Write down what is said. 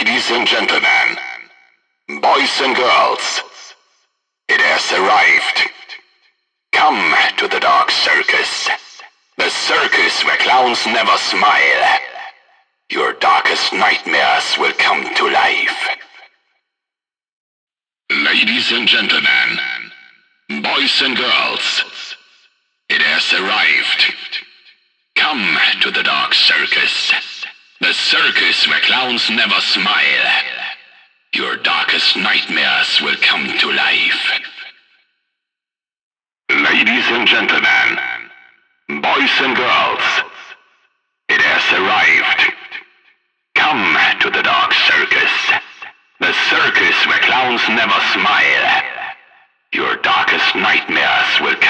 Ladies and gentlemen, boys and girls, it has arrived. Come to the Dark Circus. The circus where clowns never smile. Your darkest nightmares will come to life. Ladies and gentlemen, boys and girls, it has arrived. Come to the Dark Circus. The circus where clowns never smile. Your darkest nightmares will come to life. Ladies and gentlemen, boys and girls, it has arrived. Come to the Dark Circus. The circus where clowns never smile. Your darkest nightmares will come.